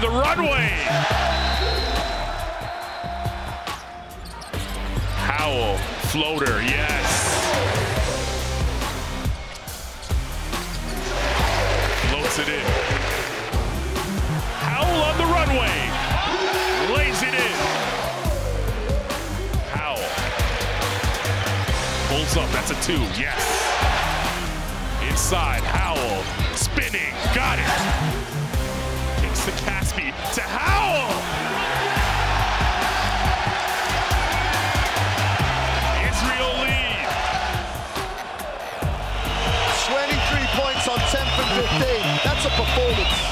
the runway. Howell, floater, yes. Floats it in. Howell on the runway. Lays it in. Howell. Pulls up, that's a two, yes. Inside, Howell, 15. That's a performance.